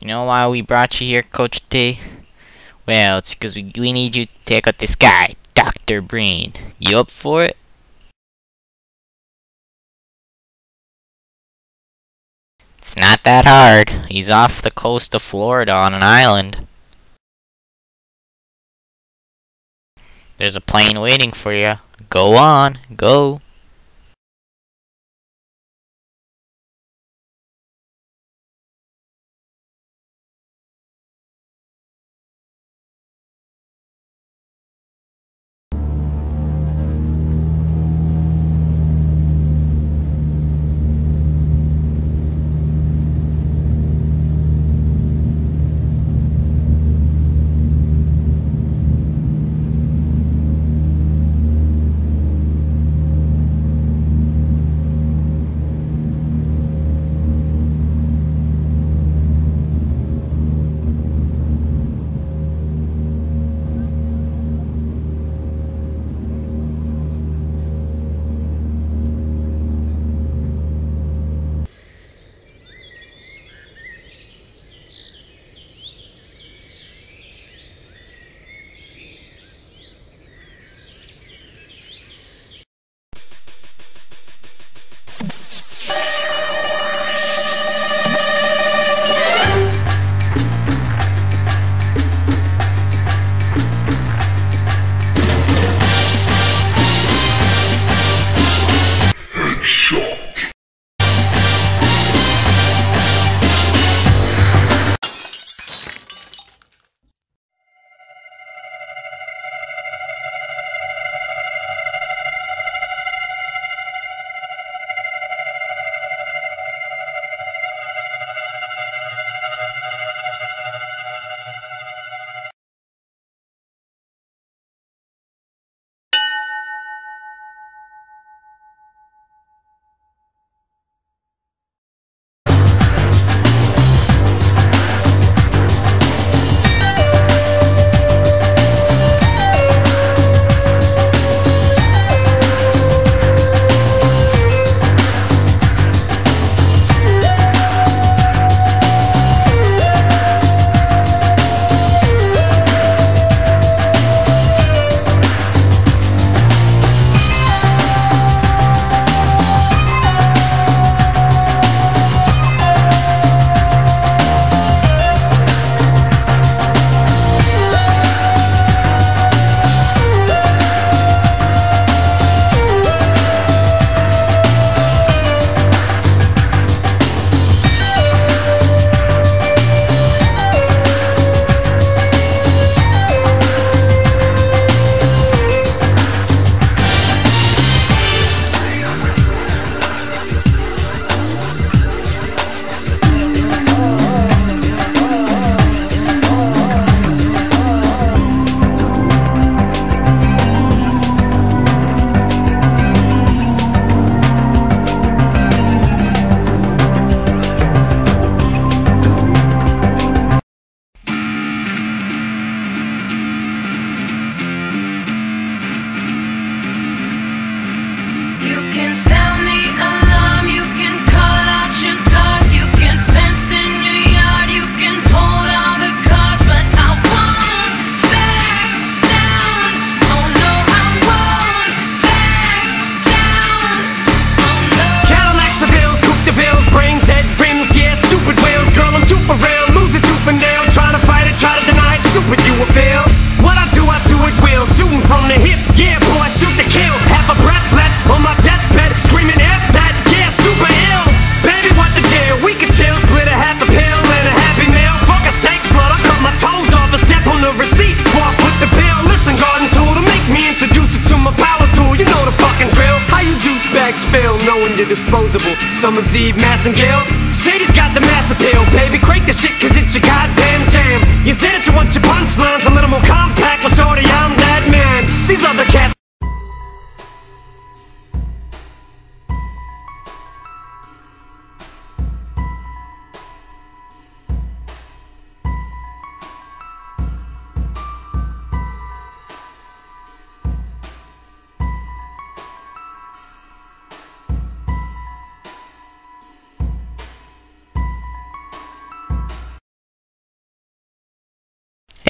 You know why we brought you here, Coach T? Well, it's because we, we need you to take out this guy, Dr. Breen. You up for it? It's not that hard. He's off the coast of Florida on an island. There's a plane waiting for you. Go on, go. Disposable. Summer's Eve, Massengill. Shady's got the mass appeal, baby. Crank the shit, cause it's your goddamn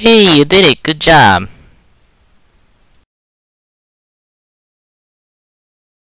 Hey, you did it. Good job.